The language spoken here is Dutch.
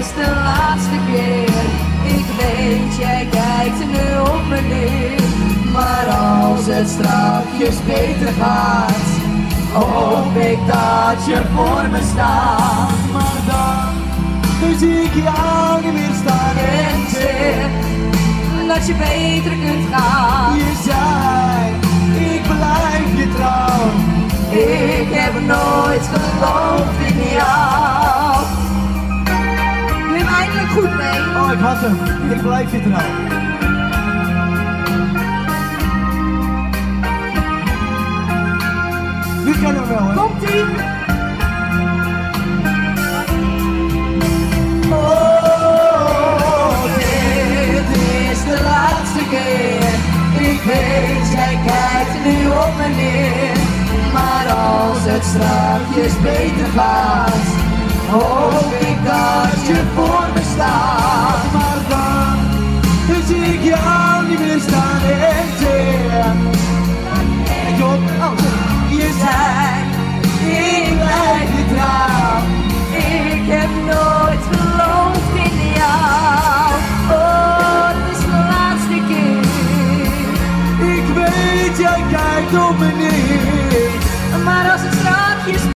is de laatste keer. Ik weet, jij kijkt nu op me neer. Maar als het straks beter gaat, hoop ik dat je voor me staat. Maar dan, dan zie ik jou niet meer staan En zeg dat je beter kunt gaan. Je zei, ik blijf je trouw. Ik heb nooit geloofd goed mee. Oh, ik had hem. Ik blijf je trouw. Nu kennen we wel, hè? Komt ie. Oh, Dit is de laatste keer. Ik weet, jij kijkt nu op me neer. Maar als het straks beter gaat, hoop ik jou niet meer staan en zeer. Ik hoop, oh, je zei, Ik blijf je trouw. Ik heb nooit geloofd in jou. Oh, dit is de laatste keer. ik weet, jij kijkt op me neer. Maar als het straks